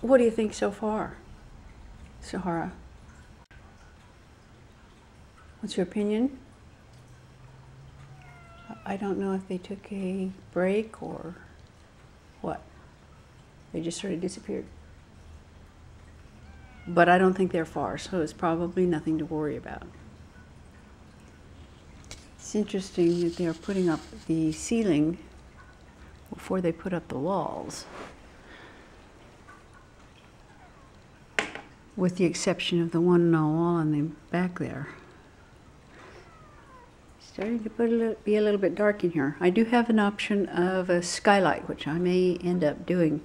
what do you think so far, Sahara? What's your opinion? I don't know if they took a break or what. They just sort of disappeared. But I don't think they're far, so it's probably nothing to worry about. It's interesting that they're putting up the ceiling before they put up the walls. With the exception of the one wall on the back there. Starting to a little, be a little bit dark in here. I do have an option of a skylight, which I may end up doing.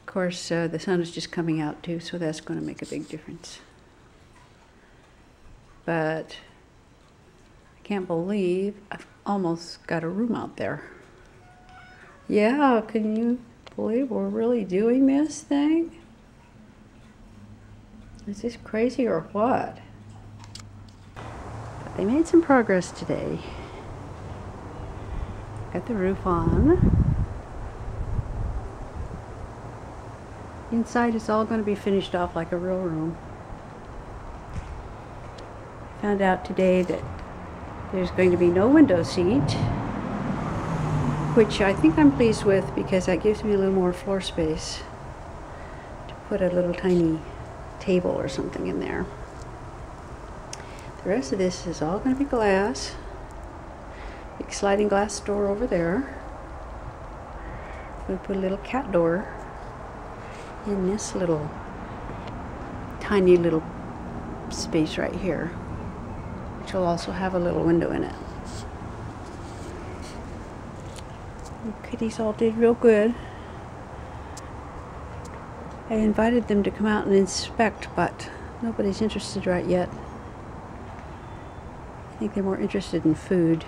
Of course, uh, the sun is just coming out too, so that's going to make a big difference. But I can't believe I've almost got a room out there. Yeah, can you believe we're really doing this thing? Is this crazy or what? They made some progress today. Got the roof on. Inside is all going to be finished off like a real room. Found out today that there's going to be no window seat, which I think I'm pleased with because that gives me a little more floor space to put a little tiny table or something in there. The rest of this is all going to be glass. Big sliding glass door over there. We'll put a little cat door in this little tiny little space right here, which will also have a little window in it. The kitties all did real good. I invited them to come out and inspect, but nobody's interested right yet. I think they're more interested in food.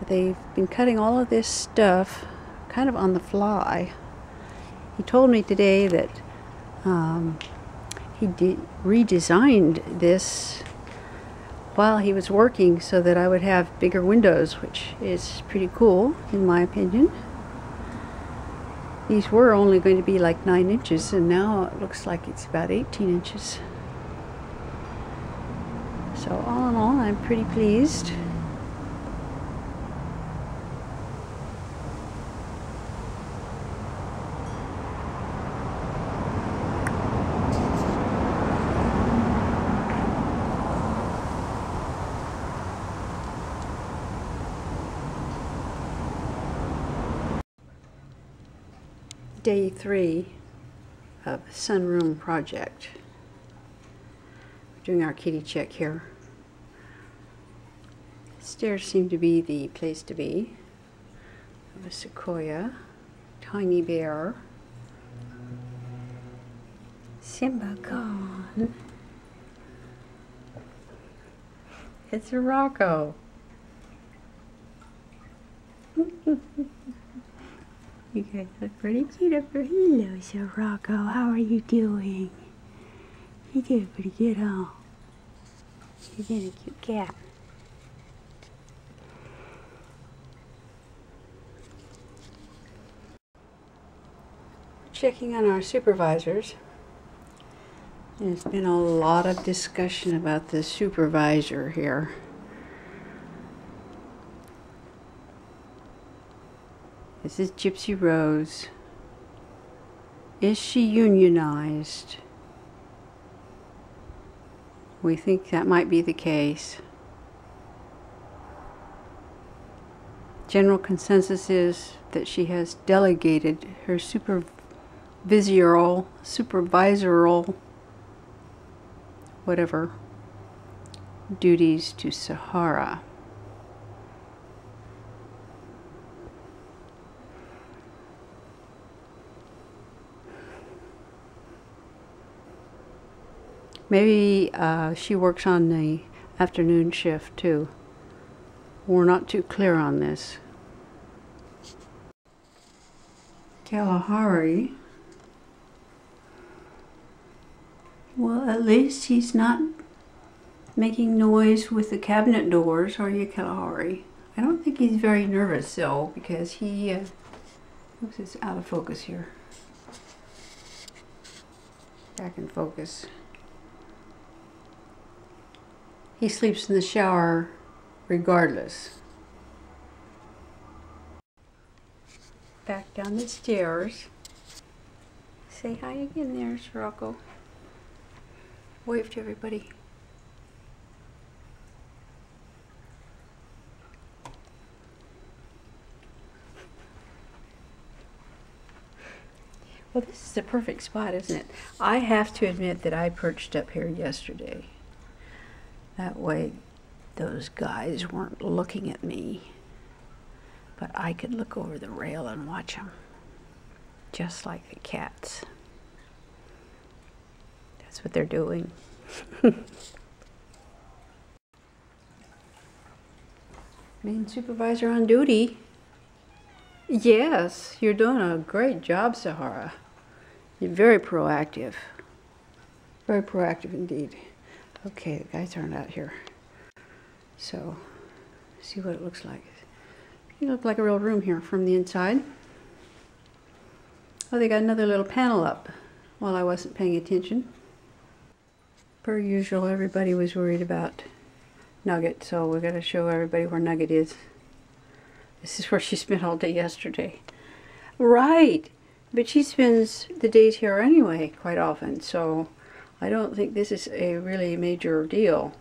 But they've been cutting all of this stuff kind of on the fly. He told me today that um, he redesigned this while he was working so that I would have bigger windows, which is pretty cool in my opinion. These were only going to be like 9 inches and now it looks like it's about 18 inches. So all in all, I'm pretty pleased. Day three of sunroom project. We're doing our kitty check here. Stairs seem to be the place to be. A sequoia, tiny bear, Simba gone. It's Sirocco. you guys look pretty cute up here. Hello, Sirocco. How are you doing? You doing pretty good, huh? You're a cute cat. checking on our supervisors. There's been a lot of discussion about the supervisor here. This is Gypsy Rose. Is she unionized? We think that might be the case. General consensus is that she has delegated her super visual, supervisoral, whatever, duties to Sahara. Maybe uh, she works on the afternoon shift too. We're not too clear on this. Kalahari Well, at least he's not making noise with the cabinet doors, are you, Kalahari? I don't think he's very nervous though, because he, uh, oops, it's out of focus here. Back in focus. He sleeps in the shower regardless. Back down the stairs. Say hi again there, Sirocco. Wave to everybody. Well, this is a perfect spot, isn't it? I have to admit that I perched up here yesterday. That way, those guys weren't looking at me, but I could look over the rail and watch them, just like the cats. That's what they're doing. Main supervisor on duty. Yes, you're doing a great job, Sahara. You're very proactive. Very proactive indeed. Okay, the guys aren't out here. So, see what it looks like. You look like a real room here from the inside. Oh, they got another little panel up while I wasn't paying attention. Per usual, everybody was worried about Nugget, so we got to show everybody where Nugget is. This is where she spent all day yesterday. Right, but she spends the days here anyway quite often, so I don't think this is a really major deal.